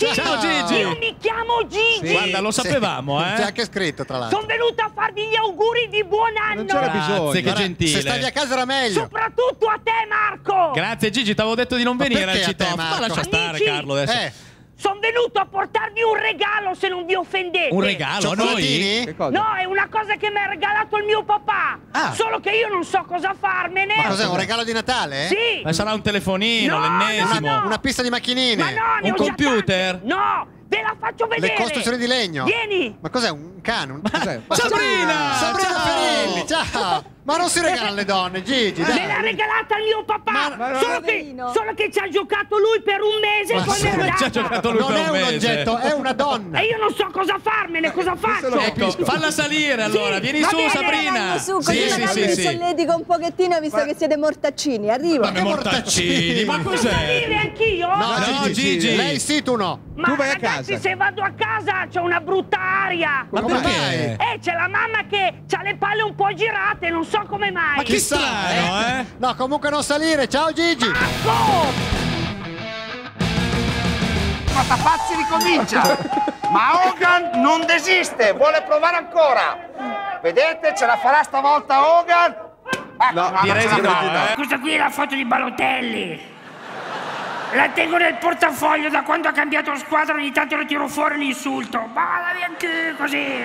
Gigi! Ciao, Gigi! Io mi chiamo Gigi! Guarda, lo sapevamo, C'è eh. anche scritto, tra l'altro. Sono venuta a farvi gli auguri di buon anno! Non c'era bisogno. Grazie, che gentile. Se stavi a casa era meglio. Soprattutto a te, Marco! Grazie Gigi, ti avevo detto di non venire al citofono. Ma lascia stare Amici, Carlo adesso. Eh, Sono venuto a portarvi un regalo se non vi offendete! Un regalo a noi? cioccolatini? Che cosa? No, è una cosa che mi ha regalato il mio papà! Ah. Solo che io non so cosa farmene! Ma cos'è, un regalo di Natale? Sì! Ma sarà un telefonino, No, l'ennesimo. no, no. Una pista di macchinine? Ma no, ne Un ho già computer? No, ve la faccio vedere! Le costruzioni di legno? Vieni! Ma cos'è, un cane? Un... Cos'è? Ma- Sabrina! Sabrina Ciao! Ferilli, ciao! Ma non si regalano le donne, Gigi, Me l'ha dai! regalata il mio papà! Ma- ma solo, che, solo che ci ha giocato lui per un mese Ma e sì, l'ha Come ci ha giocato lui Non per è un un oggetto, è una donna! E io non so cosa farmene, cosa faccio? Ecco, falla salire allora, Sì, vieni su bene, Sabrina. Su, Sì, così sì, sì, mi sì. solletico un pochettino visto che siete mortaccini. Arrivo. Vabbè, mortaccini, ma Posso salire cos'è? anch'io? No, No, Gigi, Gigi. Lei sì, tu no! Ma Tu vai a ragazzi, casa. se vado a casa c'è una brutta aria. Ma Come perché? mai? Eh, c'è la mamma che ha le palle un po' girate, non so come mai. Ma che strano, eh? No, comunque non salire, ciao Gigi! Marco! Questa pazzi ricomincia! Ma Hogan non desiste, vuole provare ancora! Vedete, ce la farà stavolta Hogan! Ecco, No, direi di no, fa. eh. Questa qui è la foto di Balotelli. La tengo nel portafoglio da quando ha cambiato squadra, ogni tanto lo tiro fuori l'insulto. Ma via anche così.